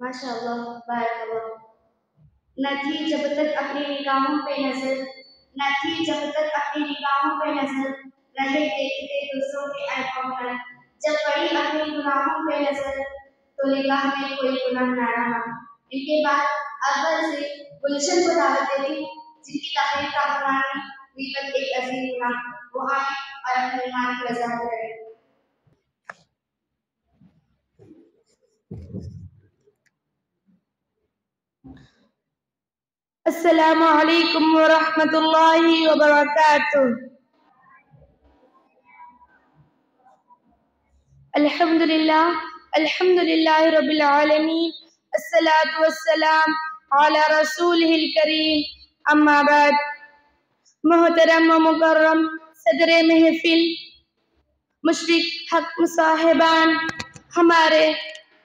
ماشاء اللہ بارک اللہ نہ تھی جب تک اپنی نگاہوں پہ نظر، نہ تھی جب تک اپنی نگاہوں پہ نظر رہے دیکھتے دوسروں کے عیبوں پر۔ جب پڑی اپنی گناہوں پہ نظر، تو نگاہ میں کوئی گناہ نہ رہا۔ ان کے بعد اول سے گلشن کو دعوت دیتی ہوں، جن کی تحریر کا عنوان ہے غیبت ایک عظیم گناہ۔ وہ آئیں اور اپنے ایمان کی وضاحت کریں۔ السلام علیکم ورحمۃ اللہ وبرکاتہ۔ الحمد للہ الحمد للہ رب العالمین، الصلاة والسلام علی رسول الکریم۔ اما بعد، محترم و مکرم، صدر محفل، مشرق حق مصاحبان، ہمارے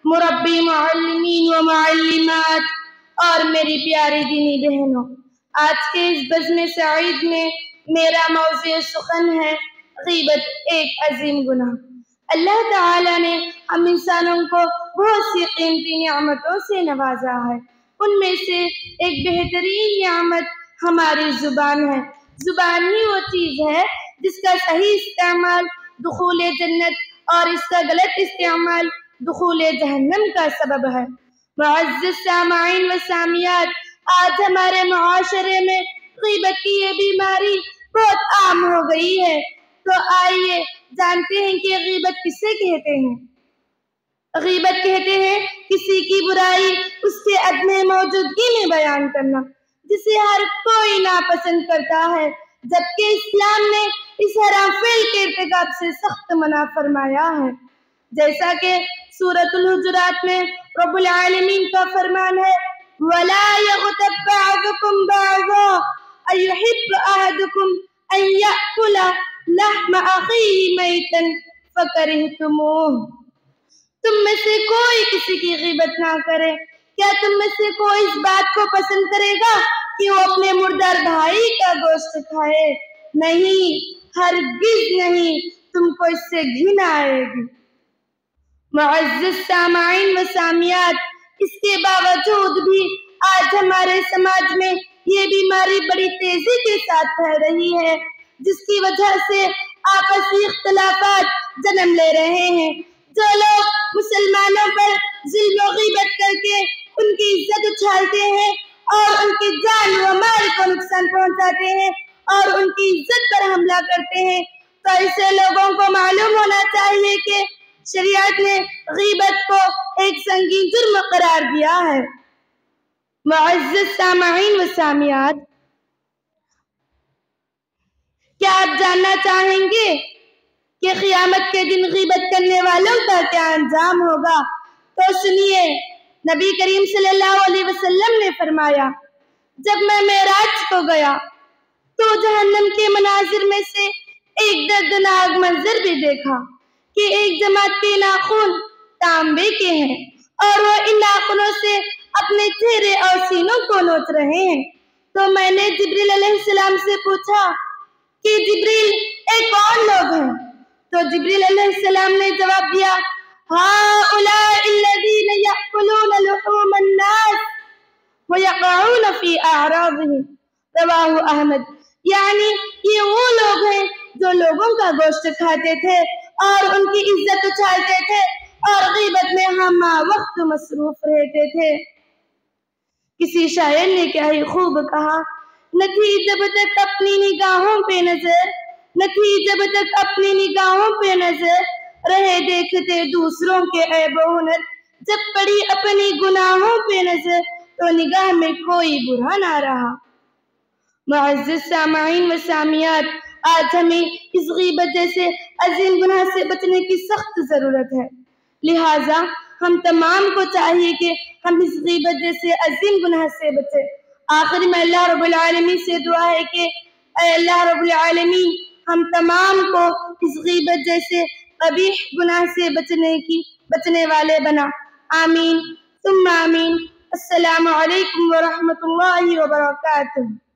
مربی معلمین و معلمات اور میری پیاری دینی بہنوں، آج کے اس بزم سعید میں میرا موضوع سخن ہے غیبت ایک عظیم گناہ۔ اللہ تعالیٰ نے ہم انسانوں کو بہت سی قیمتی نعمتوں سے نوازا ہے۔ ان میں سے ایک بہترین نعمت ہماری زبان ہے۔ زبان ہی وہ چیز ہے جس کا صحیح استعمال دخول جنت اور اس کا غلط استعمال دخول جہنم کا سبب ہے۔ معزز سامعین و سامیات آج ہمارے معاشرے میں غیبت کی یہ بیماری بہت عام ہو گئی ہے۔ تو آئیے جانتے ہیں کہ غیبت کسے کہتے ہیں۔ غیبت کہتے ہیں کسی کی برائی اس کے عدم موجودگی میں بیان کرنا، جسے ہر کوئی ناپسند کرتا ہے، جبکہ اسلام نے اس حرام فعل کے ارتکاب سے سخت منع فرمایا ہے۔ جیسا کہ سورة الحجرات میں رب العالمین کا فرمان ہے، وَلَا يَغْتَبْ بَعْضُكُمْ بَعْضًا أَيُحِبُّ أَحَدُكُمْ أَن يَأْكُلَ لَحْمَ أَخِيهِ مَيْتًا فَكَرِهْتُمُوهُ۔ تم میں سے کوئی کسی کی غیبت نہ کرے۔ کیا تم میں سے کوئی اس بات کو پسند کرے گا کہ وہ اپنے مردار بھائی کا گوشت کھائے؟ نہیں، ہرگز نہیں۔ تم کو اس سے گھن آئے گی۔ معزز سامعین و سامیات اس کے باوجود بھی آج ہمارے سماج میں یہ بیماری بڑی تیزی کے ساتھ پھیل رہی ہے، جس کی وجہ سے آپسی اختلافات جنم لے رہے ہیں۔ جو لوگ مسلمانوں پر ظلم و غیبت کر کے ان کی عزت اچھالتے ہیں اور ان کی جان و مال کو نقصان پہنچاتے ہیں اور ان کی عزت پر حملہ کرتے ہیں، تو ایسے لوگوں کو معلوم ہونا چاہیے کہ شریعت نے غیبت کو ایک سنگین جرم قرار دیا ہے۔ معزز سامعین و سامیات، کیا آپ جاننا چاہیں گے کہ قیامت کے دن غیبت کرنے والوں کا کیا انجام ہوگا؟ تو سنیے، نبی کریم صلی اللہ علیہ وسلم نے فرمایا، جب میں معراج کو گیا تو جہنم کے مناظر میں سے ایک دردناک منظر بھی دیکھا۔ کہ ایک جماعت کے ناخن تانبے کے ہیں اور وہ ان ناخنوں سے اپنے چہرے اور سینوں کو نوچ رہے ہیں۔ تو میں نے جبریل علیہ السلام سے پوچھا کہ جبریل اے کون لوگ ہیں۔ تو جبریل علیہ السلام نے جواب دیا ہاں، هؤلاء الذين يأكلون لحوم الناس ويقعون في أعراضهم رواه احمد یعنی یہ وہ لوگ ہیں جو لوگوں کا گوشت کھاتے تھے اور ان کی عزت اچھالتے تھے اور غیبت میں ہم وقت مصروف رہتے تھے۔ کسی شاعر نے کیا ہی خوب کہا، نہ تھی جب تک اپنی نگاہوں پہ نظر، نہ تھی جب تک اپنی نگاہوں پہ نظر، رہے دیکھتے دوسروں کے عیب و ہنر۔ جب پڑی اپنی گناہوں پہ نظر، تو نگاہ میں کوئی برا نہ رہا۔ معزز سامعین و سامیات آج ہمیں اس غیبت جیسے عظیم گناہ سے بچنے کی سخت ضرورت ہے۔ لہٰذا ہم تمام کو چاہیے کہ ہم اس غیبت جیسے عظیم گناہ سے بچے آخر میں اللہ رب العالمین سے دعا ہے کہ اے اللہ رب العالمین، ہم تمام کو اس غیبت جیسے قبیح گناہ سے بچنے کی، بچنے والے بنا۔ آمین۔ ثم آمین۔ السلام علیکم ورحمۃ اللہ وبرکاتہ۔